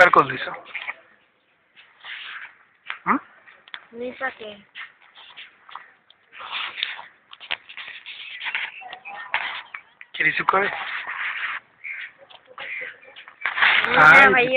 estar con Luisa? ¿Mm? Qué? ¿Quieres su cabeza? Ay,